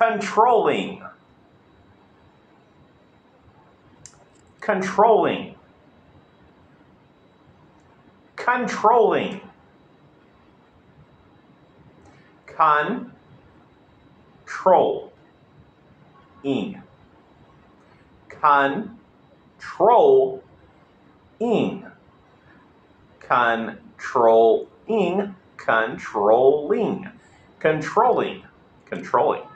controlling, controlling, controlling, con, control, ing, control, ing, controlling, controlling, controlling, controlling.